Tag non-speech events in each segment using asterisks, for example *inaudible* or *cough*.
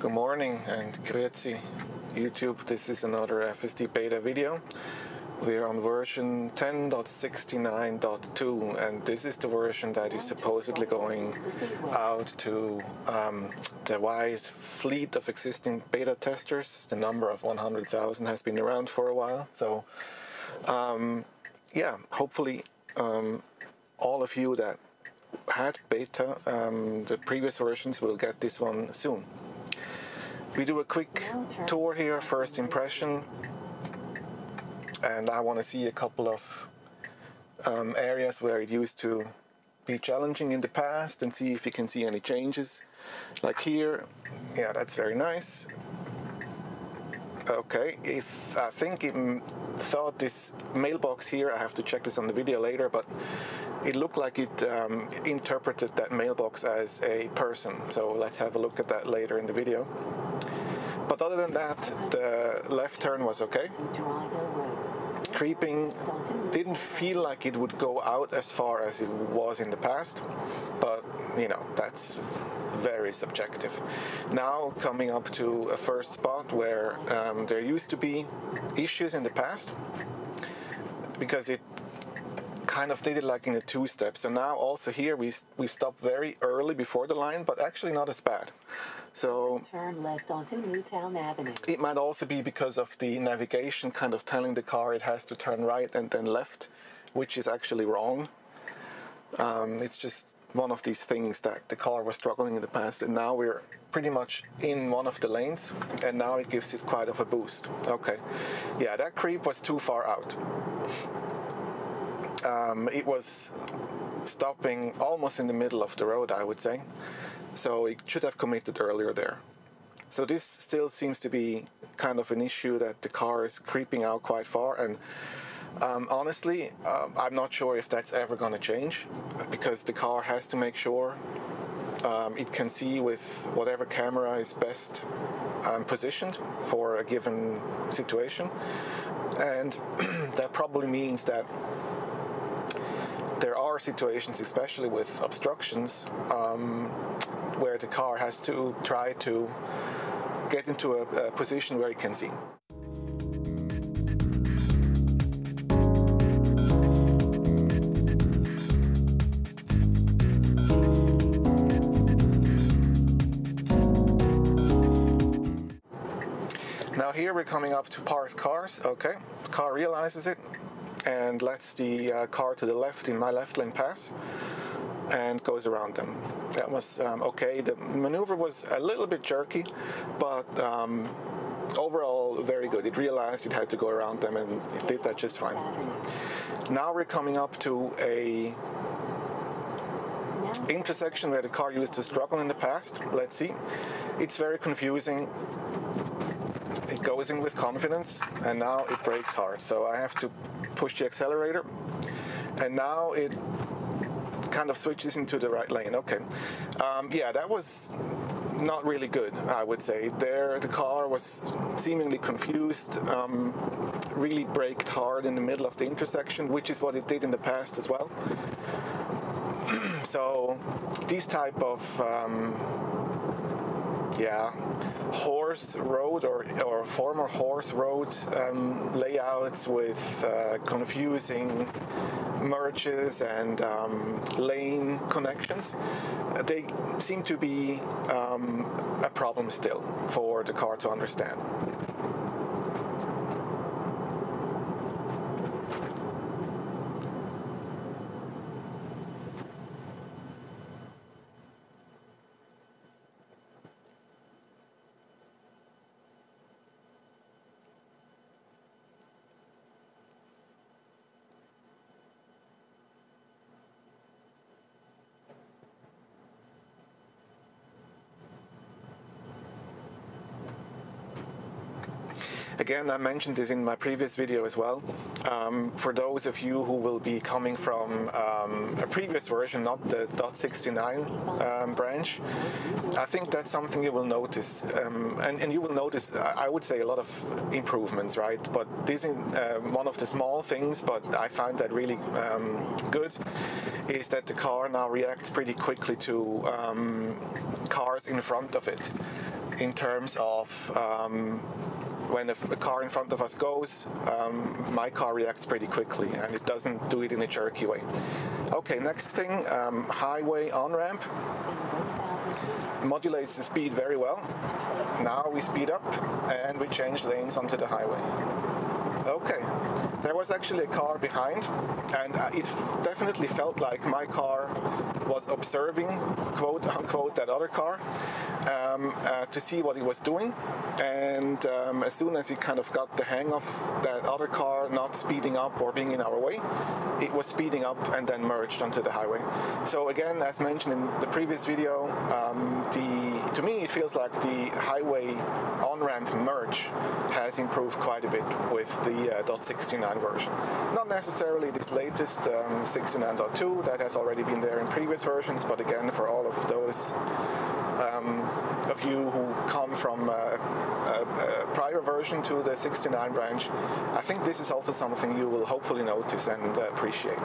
Good morning and grüezi YouTube. This is another FSD beta video. We're on version 10.69.2 and this is the version that is supposedly going out to um, the wide fleet of existing beta testers. The number of 100,000 has been around for a while. So um, yeah, hopefully um, all of you that had beta, um, the previous versions will get this one soon. We do a quick tour here, first impression, and I want to see a couple of um, areas where it used to be challenging in the past and see if you can see any changes. Like here, yeah, that's very nice. Okay, if I think it thought this mailbox here, I have to check this on the video later, but it looked like it um, interpreted that mailbox as a person. So let's have a look at that later in the video. But other than that, the left turn was okay. Creeping didn't feel like it would go out as far as it was in the past, but you know, that's very subjective. Now coming up to a first spot where um, there used to be issues in the past because it kind of did it like in a two step. So now also here we, we stop very early before the line, but actually not as bad. So turn left onto Newtown Avenue. It might also be because of the navigation kind of telling the car it has to turn right and then left, which is actually wrong. Um, it's just one of these things that the car was struggling in the past and now we're pretty much in one of the lanes and now it gives it quite of a boost. Okay, yeah, that creep was too far out. Um, it was stopping almost in the middle of the road, I would say. So it should have committed earlier there. So this still seems to be kind of an issue that the car is creeping out quite far and um, honestly, um, I'm not sure if that's ever going to change because the car has to make sure um, it can see with whatever camera is best um, positioned for a given situation. And *clears throat* that probably means that situations, especially with obstructions, um, where the car has to try to get into a, a position where it can see. Now here we're coming up to parked cars, okay. The car realizes it and lets the uh, car to the left in my left lane pass and goes around them. That was um, okay. The maneuver was a little bit jerky, but um, overall very good. It realized it had to go around them and it did that just fine. Now we're coming up to a intersection where the car used to struggle in the past. Let's see. It's very confusing it goes in with confidence and now it brakes hard. So I have to push the accelerator and now it kind of switches into the right lane. Okay. Um, yeah, that was not really good, I would say. There, the car was seemingly confused, um, really braked hard in the middle of the intersection, which is what it did in the past as well. *clears throat* so, these type of um, yeah, horse road or, or former horse road um, layouts with uh, confusing merges and um, lane connections, they seem to be um, a problem still for the car to understand. Again, I mentioned this in my previous video as well. Um, for those of you who will be coming from um, a previous version, not the .69 um, branch, I think that's something you will notice. Um, and, and, you will notice, I would say, a lot of improvements, right? But this is uh, one of the small things, but I find that really um, good, is that the car now reacts pretty quickly to um, cars in front of it in terms of um, when a, a car in front of us goes, um, my car reacts pretty quickly and it doesn't do it in a jerky way. Okay, next thing, um, highway on ramp In 1,000 feet, modulates the speed very well. Now we speed up and we change lanes onto the highway. Okay, there was actually a car behind, and uh, it definitely felt like my car was observing, quote unquote, that other car um, uh, to see what he was doing. And um, as soon as he kind of got the hang of that other car not speeding up or being in our way, it was speeding up and then merged onto the highway. So again, as mentioned in the previous video, um, the to me it feels like the highway on-ramp merge has improved quite a bit with the uh, .69 version. Not necessarily this latest um, 69.2 that has already been there in previous versions, but again for all of those um, of you who come from uh, a, a prior version to the 69 branch, I think this is also something you will hopefully notice and uh, appreciate.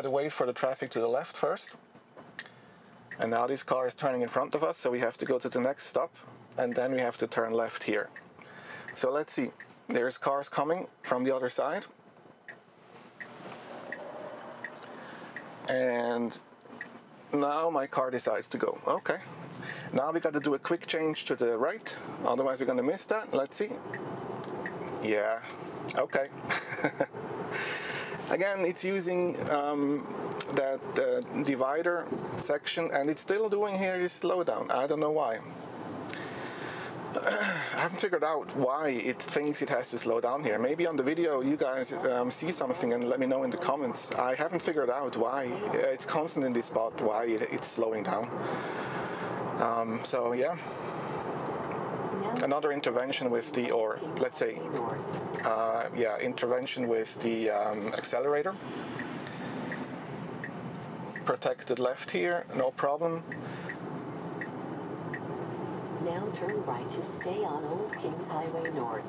Now we got to wait for the traffic to the left first. And now this car is turning in front of us, so we have to go to the next stop, and then we have to turn left here. So let's see. There's cars coming from the other side. And now my car decides to go. Okay. Now we got to do a quick change to the right, otherwise we're gonna miss that. Let's see. Yeah. Okay. *laughs* Again, it's using um, that uh, divider section and it's still doing here is slowdown. I don't know why. *clears throat* I haven't figured out why it thinks it has to slow down here. Maybe on the video you guys um, see something and let me know in the comments. I haven't figured out why uh, it's constant in this spot, why it's slowing down. Um, so yeah, another intervention with the, or let's say uh, yeah, intervention with the um, accelerator. Protected left here, no problem. Now turn right to stay on Old Kings Highway North.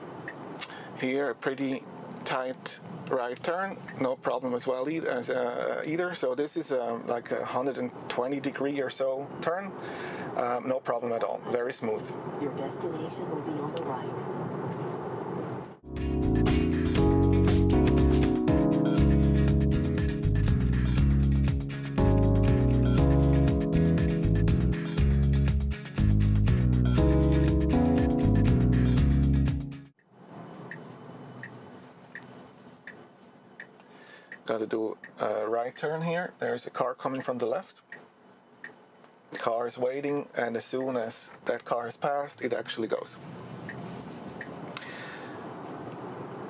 Here, a pretty tight right turn, no problem as well e- as, uh, either. So this is um, like a 120 degree or so turn, um, no problem at all, very smooth. Your destination will be on the right. Got to do a right turn here. There's a car coming from the left. Car is waiting, and as soon as that car is passed, it actually goes.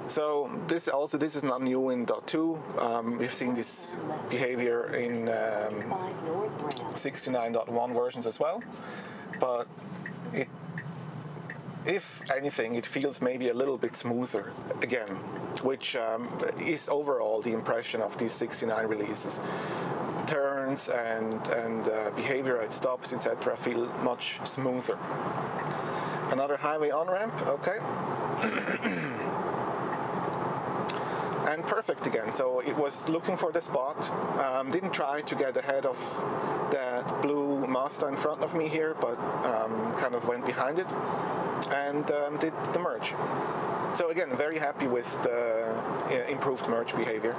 So this also this is not new in dot two. Um, we've seen this behavior in um, 5 North Ramp. 69.1 versions as well, but it, if anything, it feels maybe a little bit smoother again, which um, is overall the impression of these 69 releases. Turns and and uh, behavior at stops, etc., feel much smoother. Another highway on ramp, okay. *coughs* and perfect again. So it was looking for the spot. Um, didn't try to get ahead of that blue Mazda in front of me here, but um, kind of went behind it and um, did the merge. So again, very happy with the uh, improved merge behavior.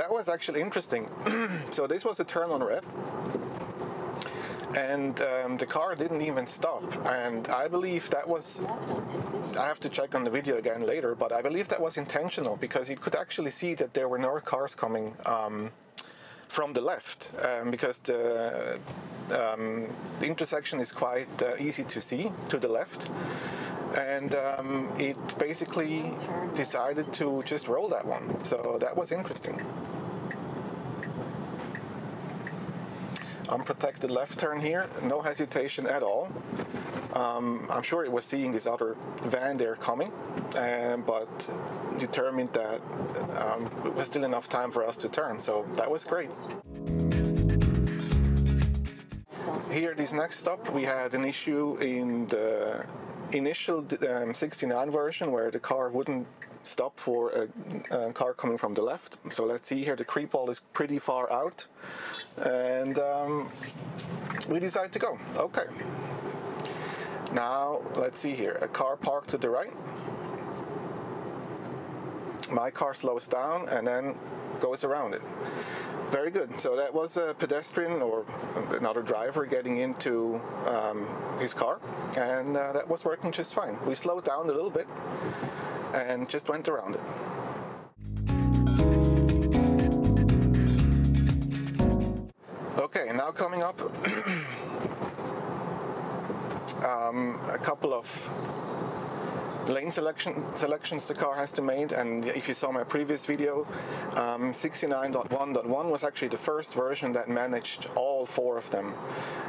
That was actually interesting. *clears throat* so this was a turn on red. and um, the car didn't even stop. And I believe that was. I have to check on the video again later, but I believe that was intentional because you could actually see that there were no cars coming um, from the left um, because the, um, the intersection is quite uh, easy to see to the left. And um, it basically decided to just roll that one. So that was interesting. Unprotected left turn here, no hesitation at all. Um, I'm sure it was seeing this other van there coming, um, but determined that um, it was still enough time for us to turn. So that was great. Here, this next stop, we had an issue in the initial um, 69 version where the car wouldn't stop for a, a car coming from the left. So let's see here, the creep wall is pretty far out, and um, we decide to go. Okay. Now, let's see here. A car parked to the right. My car slows down and then goes around it. Very good. So that was a pedestrian or another driver getting into um, his car, and uh, that was working just fine. We slowed down a little bit and just went around it. Okay, now coming up *clears throat* um, a couple of lane selection selections the car has to make and if you saw my previous video um, 69.1.1 was actually the first version that managed all four of them.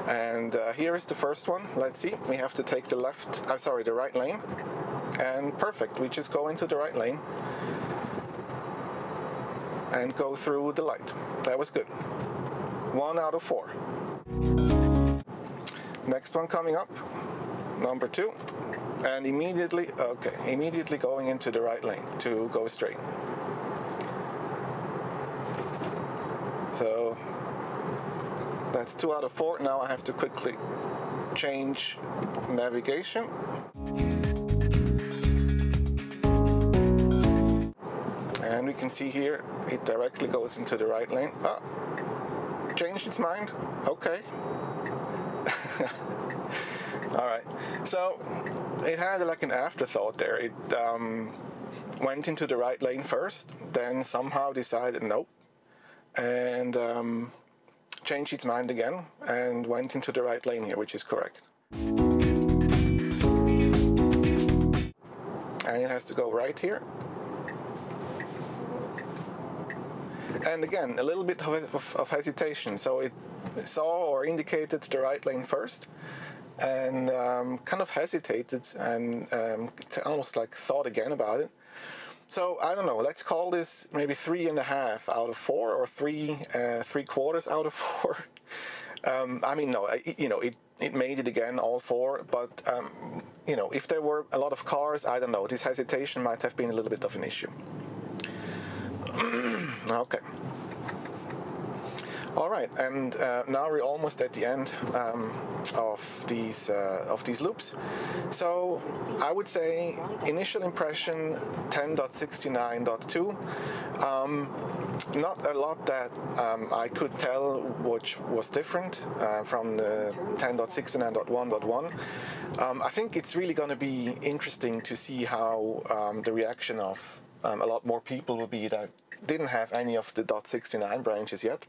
And uh, here is the first one. Let's see. We have to take the left uh, sorry the right lane. And perfect. We just go into the right lane. And go through the light. That was good. One out of four. Next one coming up number two and immediately okay immediately going into the right lane to go straight. So that's two out of four. Now I have to quickly change navigation. And we can see here it directly goes into the right lane. Ah, changed its mind. Okay *laughs* all right. So it had like an afterthought there. It um, went into the right lane first then somehow decided nope and um, changed its mind again and went into the right lane here which is correct. And it has to go right here. And again a little bit of, of, of, hesitation. So it saw or indicated the right lane first and um, kind of hesitated and um, almost like thought again about it. So I don't know let's call this maybe three and a half out of four or three uh, three quarters out of *laughs* four. Um, I mean no it, you know it it made it again all four but um, you know if there were a lot of cars I don't know this hesitation might have been a little bit of an issue. *clears throat* Okay. All right, and uh, now we're almost at the end um, of these uh, of these loops. So I would say initial impression 10.69.2. Um, not a lot that um, I could tell which was different uh, from the 10.69.1.1. Um, I think it's really going to be interesting to see how um, the reaction of um, a lot more people will be that didn't have any of the .69 branches yet.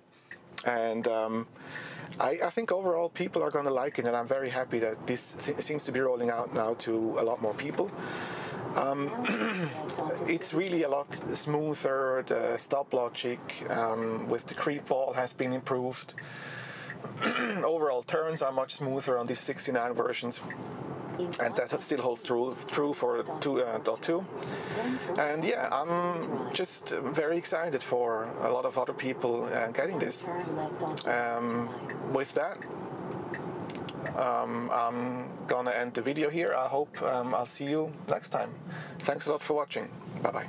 And um, I, I, think overall people are going to like it, and I'm very happy that this th seems to be rolling out now to a lot more people. Um, *clears throat* it's really a lot smoother. The stop logic um, with the creep wall has been improved. *clears throat* overall turns are much smoother on these 69 versions and that still holds true true for 2.2 uh, and yeah i'm just very excited for a lot of other people uh, getting this. Um, with that um, i'm gonna end the video here. I hope um, i'll see you next time. Thanks a lot for watching. Bye bye